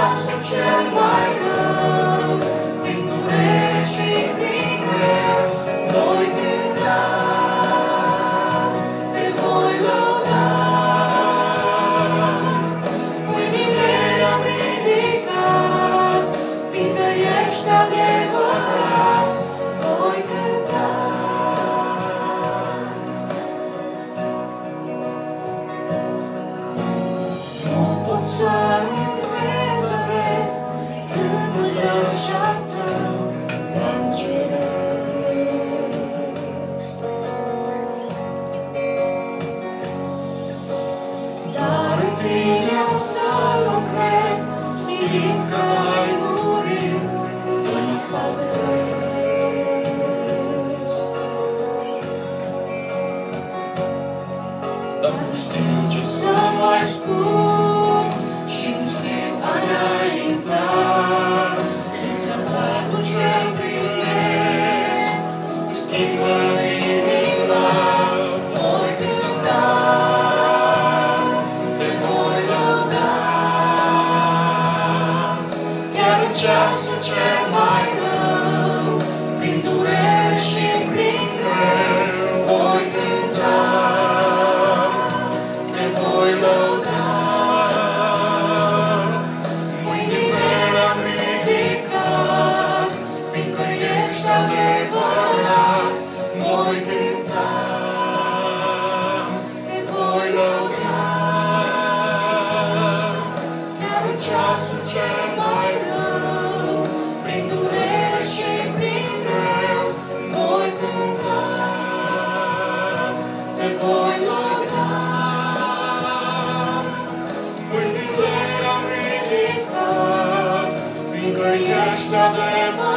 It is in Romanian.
ceasul cel mai rău, prin durere și prin greu, noi cânta, te voi lăuda. Mâinile le-am ridicat, fiindcă ești adevărat, noi cânta. Nu pot să știind că ai murit să mă salvezi. Dar nu știu ce să mai spun ceasul cel mai rău, prin durere și prin greu, voi cânta, te voi lăuda. Mâinile le-am ridicat, fiindcă ești adevărat, voi cânta, te voi lăuda. Chiar în ceasul cel mai rău, ești adevărat,